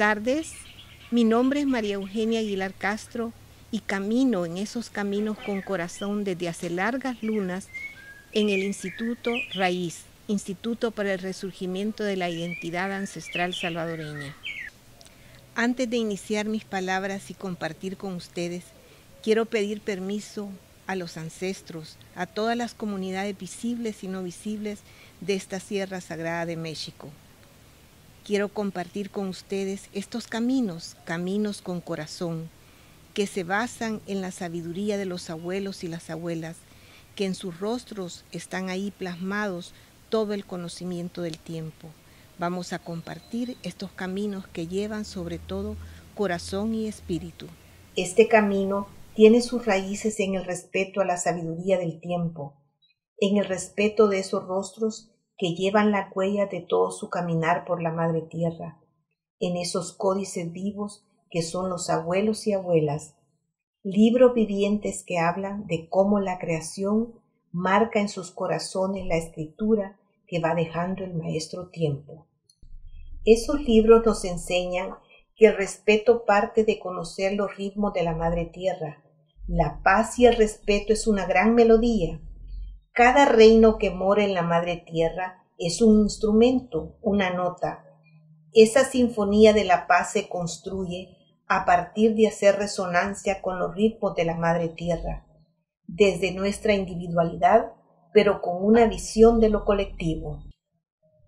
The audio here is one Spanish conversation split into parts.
tardes, mi nombre es María Eugenia Aguilar Castro y camino en esos caminos con corazón desde hace largas lunas en el Instituto Raíz, Instituto para el Resurgimiento de la Identidad Ancestral Salvadoreña. Antes de iniciar mis palabras y compartir con ustedes, quiero pedir permiso a los ancestros, a todas las comunidades visibles y no visibles de esta Sierra Sagrada de México. Quiero compartir con ustedes estos caminos, caminos con corazón, que se basan en la sabiduría de los abuelos y las abuelas, que en sus rostros están ahí plasmados todo el conocimiento del tiempo. Vamos a compartir estos caminos que llevan sobre todo corazón y espíritu. Este camino tiene sus raíces en el respeto a la sabiduría del tiempo, en el respeto de esos rostros que llevan la huella de todo su caminar por la madre tierra, en esos códices vivos que son los abuelos y abuelas, libros vivientes que hablan de cómo la creación marca en sus corazones la escritura que va dejando el maestro tiempo. Esos libros nos enseñan que el respeto parte de conocer los ritmos de la Madre Tierra. La paz y el respeto es una gran melodía. Cada reino que mora en la Madre Tierra es un instrumento, una nota. Esa sinfonía de la paz se construye a partir de hacer resonancia con los ritmos de la Madre Tierra, desde nuestra individualidad, pero con una visión de lo colectivo.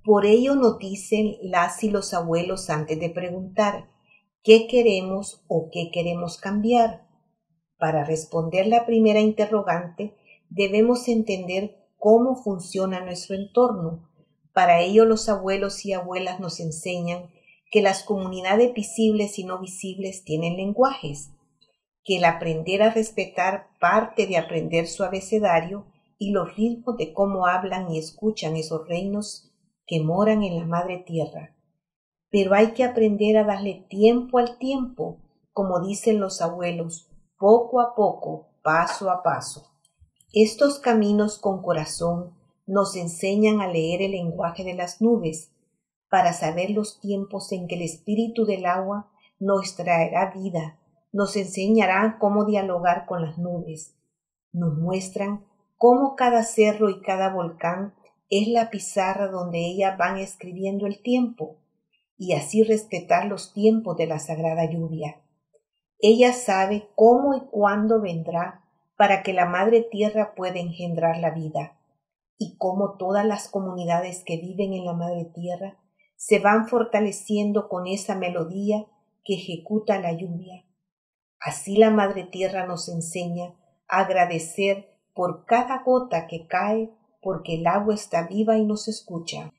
Por ello nos dicen las y los abuelos antes de preguntar qué queremos o qué queremos cambiar. Para responder la primera interrogante debemos entender cómo funciona nuestro entorno. Para ello los abuelos y abuelas nos enseñan que las comunidades visibles y no visibles tienen lenguajes, que el aprender a respetar parte de aprender su abecedario y los ritmos de cómo hablan y escuchan esos reinos que moran en la madre tierra. Pero hay que aprender a darle tiempo al tiempo, como dicen los abuelos, poco a poco, paso a paso. Estos caminos con corazón nos enseñan a leer el lenguaje de las nubes, para saber los tiempos en que el espíritu del agua nos traerá vida, nos enseñará cómo dialogar con las nubes, nos muestran cómo cada cerro y cada volcán es la pizarra donde ellas van escribiendo el tiempo y así respetar los tiempos de la sagrada lluvia. Ella sabe cómo y cuándo vendrá para que la Madre Tierra pueda engendrar la vida y cómo todas las comunidades que viven en la Madre Tierra se van fortaleciendo con esa melodía que ejecuta la lluvia. Así la Madre Tierra nos enseña a agradecer por cada gota que cae porque el agua está viva y nos escucha.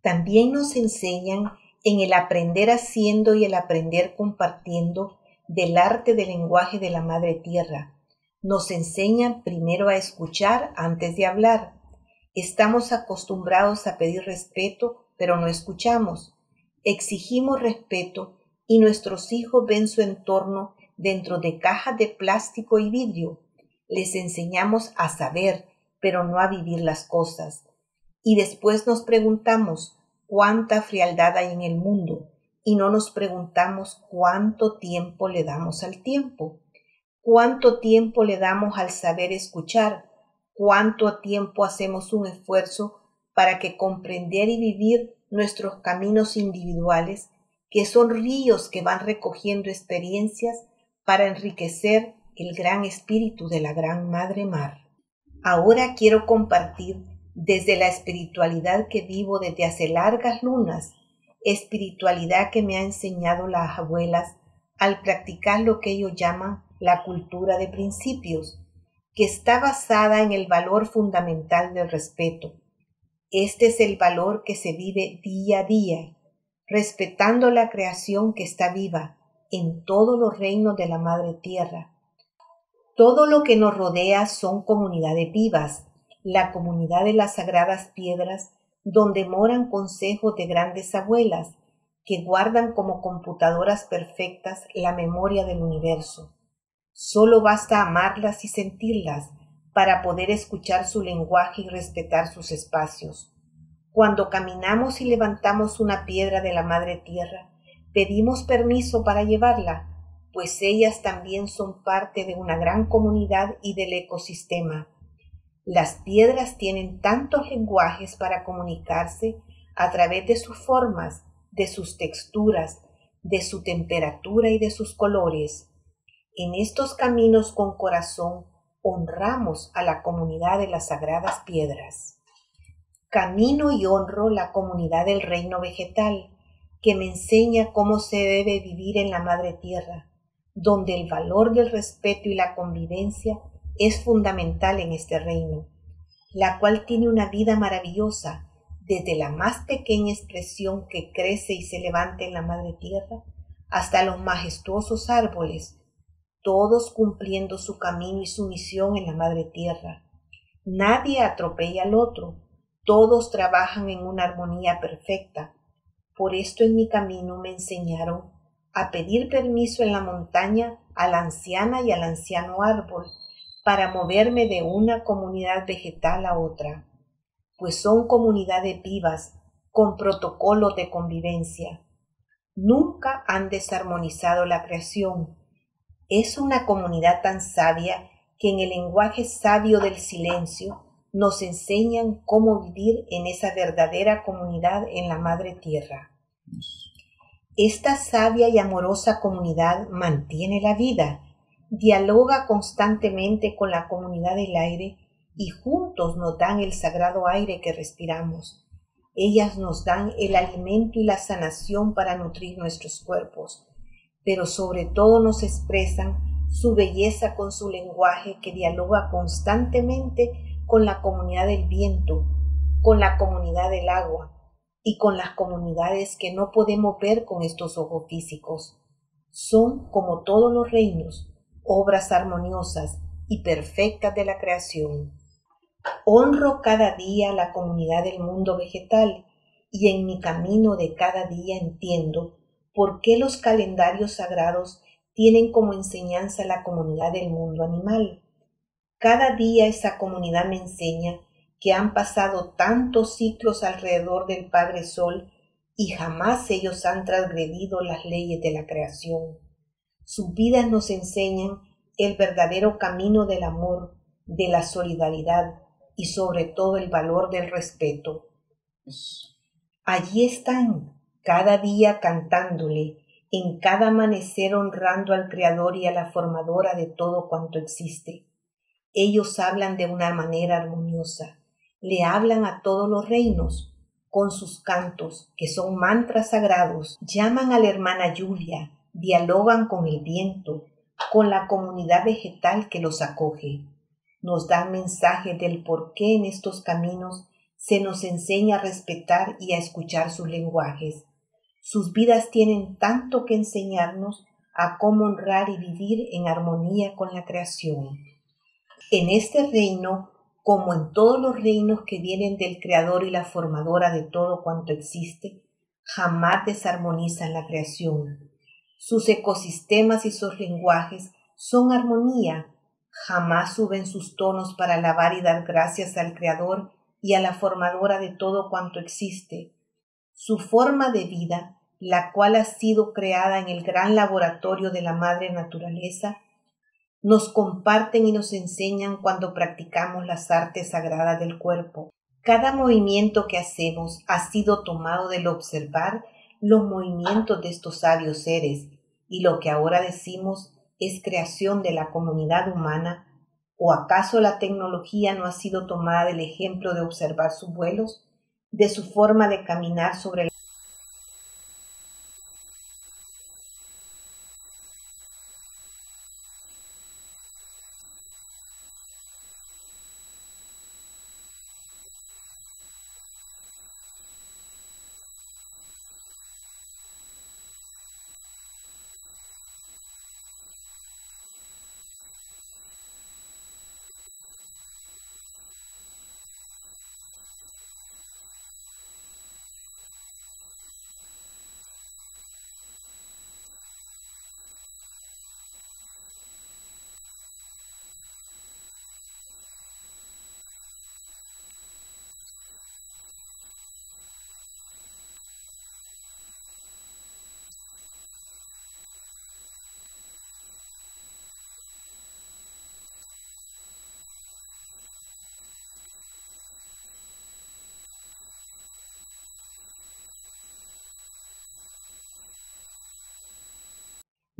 También nos enseñan en el aprender haciendo y el aprender compartiendo del arte del lenguaje de la Madre Tierra. Nos enseñan primero a escuchar antes de hablar. Estamos acostumbrados a pedir respeto, pero no escuchamos. Exigimos respeto y nuestros hijos ven su entorno dentro de cajas de plástico y vidrio. Les enseñamos a saber, pero no a vivir las cosas. Y después nos preguntamos cuánta frialdad hay en el mundo y no nos preguntamos cuánto tiempo le damos al tiempo, cuánto tiempo le damos al saber escuchar, cuánto tiempo hacemos un esfuerzo para que comprender y vivir nuestros caminos individuales, que son ríos que van recogiendo experiencias para enriquecer el gran espíritu de la gran Madre Mar. Ahora quiero compartir desde la espiritualidad que vivo desde hace largas lunas, espiritualidad que me ha enseñado las abuelas al practicar lo que ellos llaman la cultura de principios, que está basada en el valor fundamental del respeto. Este es el valor que se vive día a día, respetando la creación que está viva en todos los reinos de la Madre Tierra, todo lo que nos rodea son comunidades vivas, la comunidad de las sagradas piedras, donde moran consejos de grandes abuelas, que guardan como computadoras perfectas la memoria del universo. Solo basta amarlas y sentirlas para poder escuchar su lenguaje y respetar sus espacios. Cuando caminamos y levantamos una piedra de la madre tierra, Pedimos permiso para llevarla, pues ellas también son parte de una gran comunidad y del ecosistema. Las piedras tienen tantos lenguajes para comunicarse a través de sus formas, de sus texturas, de su temperatura y de sus colores. En estos caminos con corazón honramos a la comunidad de las sagradas piedras. Camino y honro la comunidad del reino vegetal, que me enseña cómo se debe vivir en la madre tierra, donde el valor del respeto y la convivencia es fundamental en este reino, la cual tiene una vida maravillosa, desde la más pequeña expresión que crece y se levanta en la madre tierra, hasta los majestuosos árboles, todos cumpliendo su camino y su misión en la madre tierra. Nadie atropella al otro, todos trabajan en una armonía perfecta. Por esto en mi camino me enseñaron a pedir permiso en la montaña a la anciana y al anciano árbol para moverme de una comunidad vegetal a otra, pues son comunidades vivas con protocolos de convivencia. Nunca han desarmonizado la creación. Es una comunidad tan sabia que en el lenguaje sabio del silencio nos enseñan cómo vivir en esa verdadera comunidad en la Madre Tierra. Esta sabia y amorosa comunidad mantiene la vida, dialoga constantemente con la comunidad del aire y juntos nos dan el sagrado aire que respiramos. Ellas nos dan el alimento y la sanación para nutrir nuestros cuerpos, pero sobre todo nos expresan su belleza con su lenguaje que dialoga constantemente con la comunidad del viento, con la comunidad del agua, y con las comunidades que no podemos ver con estos ojos físicos. Son, como todos los reinos, obras armoniosas y perfectas de la creación. Honro cada día la comunidad del mundo vegetal y en mi camino de cada día entiendo por qué los calendarios sagrados tienen como enseñanza la comunidad del mundo animal. Cada día esa comunidad me enseña que han pasado tantos ciclos alrededor del Padre Sol y jamás ellos han transgredido las leyes de la creación. Sus vidas nos enseñan el verdadero camino del amor, de la solidaridad y sobre todo el valor del respeto. Allí están, cada día cantándole, en cada amanecer honrando al Creador y a la formadora de todo cuanto existe. Ellos hablan de una manera armoniosa, le hablan a todos los reinos con sus cantos, que son mantras sagrados, llaman a la hermana lluvia, dialogan con el viento, con la comunidad vegetal que los acoge. Nos dan mensaje del por qué en estos caminos se nos enseña a respetar y a escuchar sus lenguajes. Sus vidas tienen tanto que enseñarnos a cómo honrar y vivir en armonía con la creación. En este reino como en todos los reinos que vienen del Creador y la formadora de todo cuanto existe, jamás desarmonizan la creación. Sus ecosistemas y sus lenguajes son armonía, jamás suben sus tonos para alabar y dar gracias al Creador y a la formadora de todo cuanto existe. Su forma de vida, la cual ha sido creada en el gran laboratorio de la madre naturaleza, nos comparten y nos enseñan cuando practicamos las artes sagradas del cuerpo. Cada movimiento que hacemos ha sido tomado del observar los movimientos de estos sabios seres, y lo que ahora decimos es creación de la comunidad humana, ¿o acaso la tecnología no ha sido tomada del ejemplo de observar sus vuelos, de su forma de caminar sobre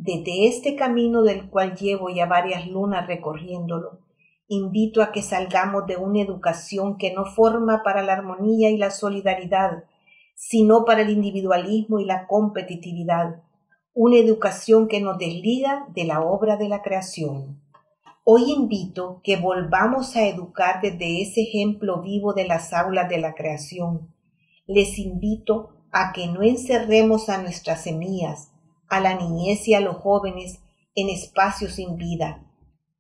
desde este camino del cual llevo ya varias lunas recorriéndolo, invito a que salgamos de una educación que no forma para la armonía y la solidaridad, sino para el individualismo y la competitividad, una educación que nos desliga de la obra de la creación. Hoy invito que volvamos a educar desde ese ejemplo vivo de las aulas de la creación. Les invito a que no encerremos a nuestras semillas, a la niñez y a los jóvenes en espacios sin vida.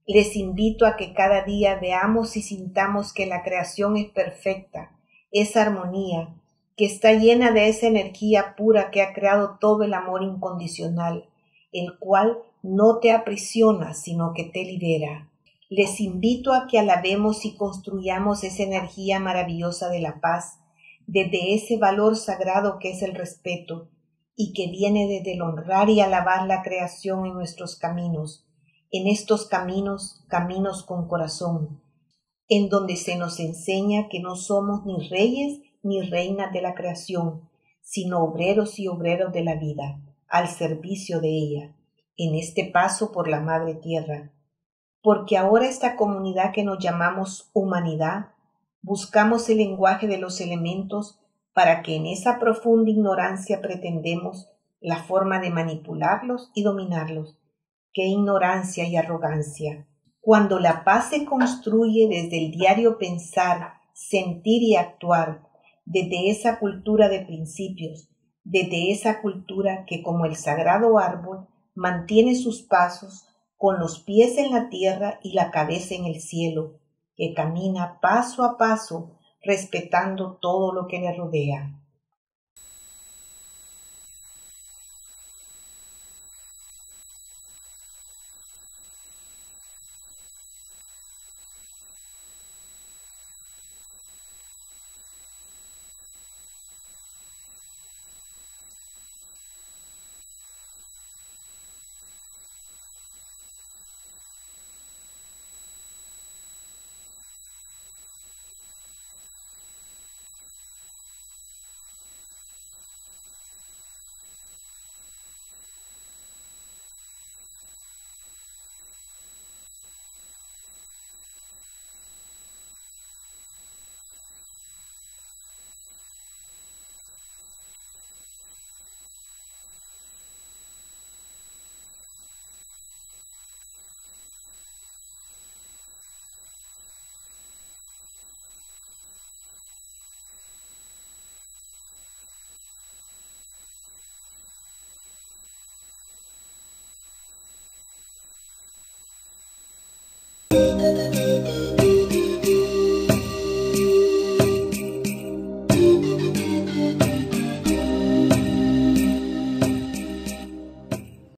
Les invito a que cada día veamos y sintamos que la creación es perfecta, es armonía, que está llena de esa energía pura que ha creado todo el amor incondicional, el cual no te aprisiona, sino que te libera. Les invito a que alabemos y construyamos esa energía maravillosa de la paz, desde ese valor sagrado que es el respeto, y que viene desde el honrar y alabar la creación en nuestros caminos, en estos caminos, caminos con corazón, en donde se nos enseña que no somos ni reyes ni reinas de la creación, sino obreros y obreros de la vida, al servicio de ella, en este paso por la Madre Tierra. Porque ahora esta comunidad que nos llamamos humanidad, buscamos el lenguaje de los elementos para que en esa profunda ignorancia pretendemos la forma de manipularlos y dominarlos. ¡Qué ignorancia y arrogancia! Cuando la paz se construye desde el diario pensar, sentir y actuar, desde esa cultura de principios, desde esa cultura que como el sagrado árbol mantiene sus pasos con los pies en la tierra y la cabeza en el cielo, que camina paso a paso respetando todo lo que le rodea.